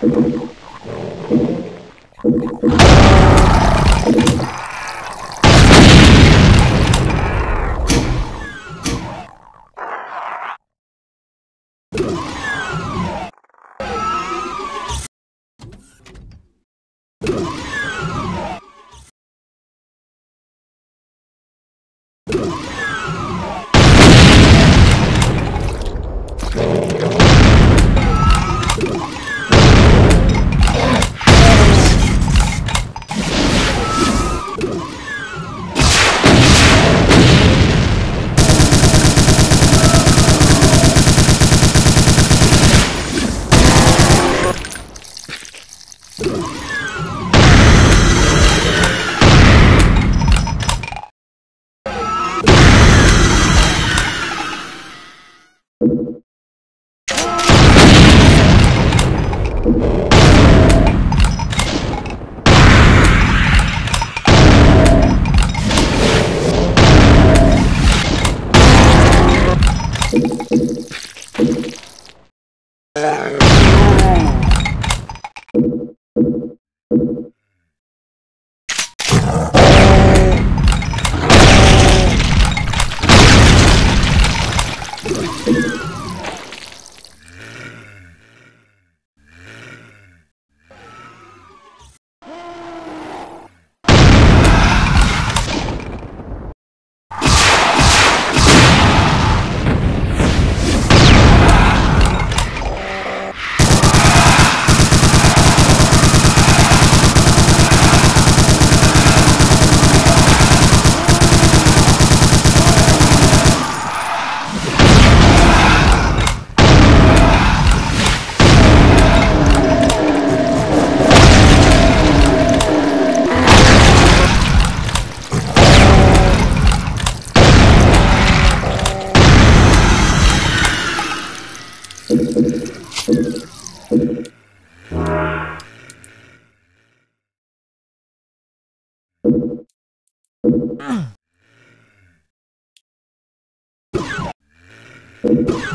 Thank you. you you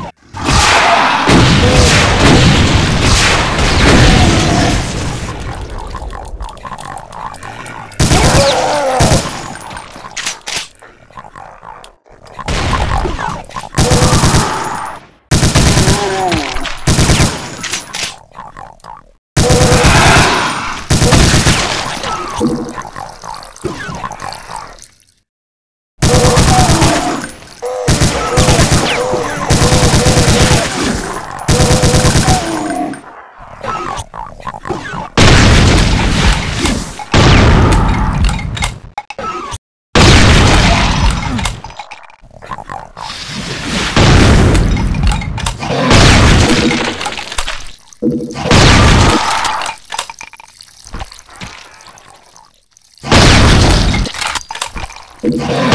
Música